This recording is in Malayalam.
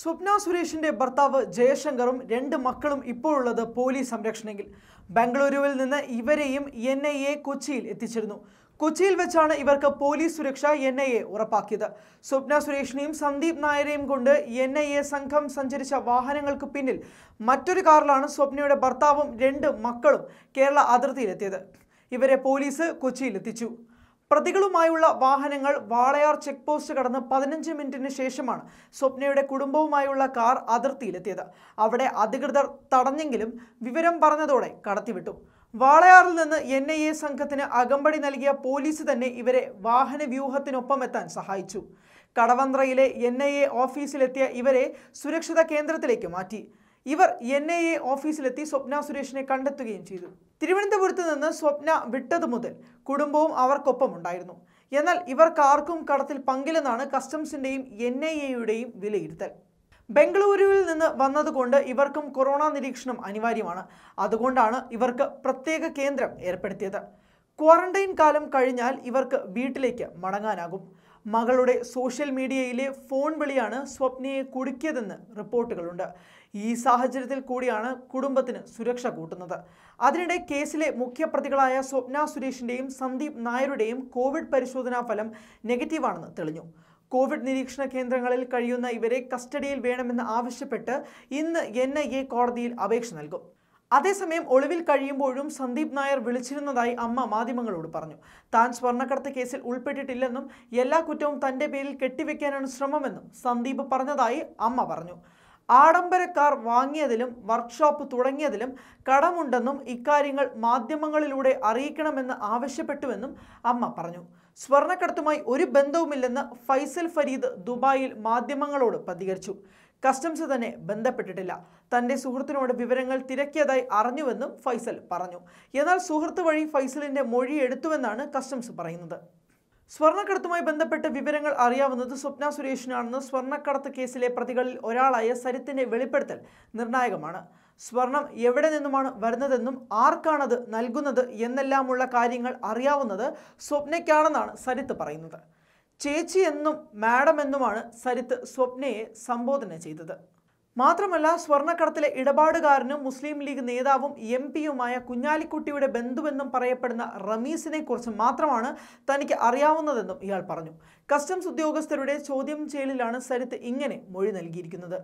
സ്വപ്ന സുരേഷിന്റെ ഭർത്താവ് ജയശങ്കറും രണ്ട് മക്കളും ഇപ്പോഴുള്ളത് പോലീസ് സംരക്ഷണയിൽ ബംഗളൂരുവിൽ നിന്ന് ഇവരെയും എൻ ഐ എ കൊച്ചിയിൽ എത്തിച്ചിരുന്നു. കൊച്ചിയിൽ വെച്ചാണ് ഇവർക്ക് പോലീസ് സുരക്ഷ എൻ ഐ എ ഉറപ്പാക്കിയത്. സ്വപ്ന സുരേഷിനെയും സന്ദീപ് നായരെയും കൊണ്ട് എൻ ഐ എ സംഘം സഞ്ചരിച്ച വാഹനങ്ങൾക്ക് പിന്നിൽ മറ്റൊരു കാറിലാണ് സ്വപ്നയുടെ ഭർത്താവും രണ്ട് മക്കളും കേരള അതിർത്തിയിലെത്തിയത്. ഇവരെ പോലീസ് കൊച്ചിയിൽ എത്തിച്ചു. പ്രതികളുമായുള്ള വാഹനങ്ങൾ വാളയാർ ചെക്ക് പോസ്റ്റ് കടന്ന് പതിനഞ്ച് മിനിറ്റിന് ശേഷമാണ് സ്വപ്നയുടെ കുടുംബവുമായുള്ള കാർ അതിർത്തിയിലെത്തിയത്. അവിടെ അധികൃതർ തടഞ്ഞെങ്കിലും വിവരം പറഞ്ഞതോടെ കടത്തിവിട്ടു. വാളയാറിൽ നിന്ന് എൻ ഐ എ സംഘത്തിന് അകമ്പടി നൽകിയ പോലീസ് തന്നെ ഇവരെ വാഹന വ്യൂഹത്തിനൊപ്പം എത്താൻ സഹായിച്ചു. കടവന്ത്രയിലെ എൻ ഐ എ ഓഫീസിലെത്തിയ ഇവരെ സുരക്ഷിത കേന്ദ്രത്തിലേക്ക് മാറ്റി. ഇവർ എൻ ഐ എ ഓഫീസിലെത്തി സ്വപ്ന സുരേഷിനെ കണ്ടെത്തുകയും ചെയ്തു. തിരുവനന്തപുരത്ത് നിന്ന് സ്വപ്ന വിട്ടതു മുതൽ കുടുംബവും അവർക്കൊപ്പം ഉണ്ടായിരുന്നു. എന്നാൽ ഇവർക്കാർക്കും കടത്തിൽ പങ്കില്ലെന്നാണ് കസ്റ്റംസിന്റെയും എൻ ഐ എയുടെയും വിലയിരുത്തൽ. ബംഗളൂരുവിൽ നിന്ന് വന്നതുകൊണ്ട് ഇവർക്കും കൊറോണ നിരീക്ഷണം അനിവാര്യമാണ്. അതുകൊണ്ടാണ് ഇവർക്ക് പ്രത്യേക കേന്ദ്രം ഏർപ്പെടുത്തിയത്. ക്വാറന്റൈൻ കാലം കഴിഞ്ഞാൽ ഇവർക്ക് വീട്ടിലേക്ക് മടങ്ങാനാകും. മകളുടെ സോഷ്യൽ മീഡിയയിലെ ഫോൺ വിളിയാണ് സ്വപ്നയെ കുടുക്കിയതെന്ന് റിപ്പോർട്ടുകളുണ്ട്. ഈ സാഹചര്യത്തിൽ കൂടിയാണ് കുടുംബത്തിന് സുരക്ഷ കൂട്ടുന്നത്. അതിനിടെ കേസിലെ മുഖ്യപ്രതികളായ സ്വപ്ന സുരേഷിന്റെയും സന്ദീപ് നായരുടെയും കോവിഡ് പരിശോധനാ ഫലം നെഗറ്റീവാണെന്ന് തെളിഞ്ഞു. കോവിഡ് നിരീക്ഷണ കേന്ദ്രങ്ങളിൽ കഴിയുന്ന ഇവരെ കസ്റ്റഡിയിൽ വേണമെന്ന് ആവശ്യപ്പെട്ട് ഇന്ന് എൻ കോടതിയിൽ അപേക്ഷ നൽകും. അതേസമയം ഒളിവിൽ കഴിയുമ്പോഴും സന്ദീപ് നായർ വിളിച്ചിരുന്നതായി അമ്മ മാധ്യമങ്ങളോട് പറഞ്ഞു. താൻ സ്വർണക്കടത്ത് കേസിൽ ഉൾപ്പെട്ടിട്ടില്ലെന്നും എല്ലാ കുറ്റവും തന്റെ പേരിൽ കെട്ടിവെക്കാനാണ് ശ്രമമെന്നും സന്ദീപ് പറഞ്ഞതായി അമ്മ പറഞ്ഞു. ആഡംബര കാർ വാങ്ങിയതിലും വർക്ക്ഷോപ്പ് തുടങ്ങിയതിലും കടമുണ്ടെന്നും ഇക്കാര്യങ്ങൾ മാധ്യമങ്ങളിലൂടെ അറിയിക്കണമെന്ന് ആവശ്യപ്പെട്ടുവെന്നും അമ്മ പറഞ്ഞു. സ്വർണക്കടത്തുമായി ഒരു ബന്ധവുമില്ലെന്ന് ഫൈസൽ ഫരീദ് ദുബായിൽ മാധ്യമങ്ങളോട് പ്രതികരിച്ചു. കസ്റ്റംസ് തന്നെ ബന്ധപ്പെട്ടിട്ടില്ല. തന്റെ സുഹൃത്തിനോട് വിവരങ്ങൾ തിരക്കിയതായി അറിഞ്ഞുവെന്നും ഫൈസൽ പറഞ്ഞു. എന്നാൽ സുഹൃത്ത് വഴി ഫൈസലിന്റെ മൊഴി എടുത്തുവെന്നാണ് കസ്റ്റംസ് പറയുന്നത്. സ്വർണക്കടത്തുമായി ബന്ധപ്പെട്ട് വിവരങ്ങൾ അറിയാവുന്നത് സ്വപ്ന സുരേഷിനാണെന്ന് സ്വർണക്കടത്ത് കേസിലെ പ്രതികളിൽ ഒരാളായ സരിത്തിന്റെ വെളിപ്പെടുത്തൽ നിർണായകമാണ്. സ്വർണം എവിടെ നിന്നുമാണ് വരുന്നതെന്നും ആർക്കാണത് നൽകുന്നത് എന്നെല്ലാമുള്ള കാര്യങ്ങൾ അറിയാവുന്നത് സ്വപ്നയ്ക്കാണെന്നാണ് സരിത്ത് പറയുന്നത്. ചേച്ചി എന്നും മാഡം എന്നുമാണ് സരിത്ത് സ്വപ്നയെ സംബോധന ചെയ്തത്. മാത്രമല്ല സ്വർണക്കടത്തിലെ ഇടപാടുകാരനും മുസ്ലിം ലീഗ് നേതാവും എം പിയുമായ കുഞ്ഞാലിക്കുട്ടിയുടെ ബന്ധുവെന്നും പറയപ്പെടുന്ന റമീസിനെ കുറിച്ച് മാത്രമാണ് തനിക്ക് അറിയാവുന്നതെന്നും ഇയാൾ പറഞ്ഞു. കസ്റ്റംസ് ഉദ്യോഗസ്ഥരുടെ ചോദ്യം ചെയ്യലിലാണ് സരിത്ത് ഇങ്ങനെ മൊഴി നൽകിയിരിക്കുന്നത്.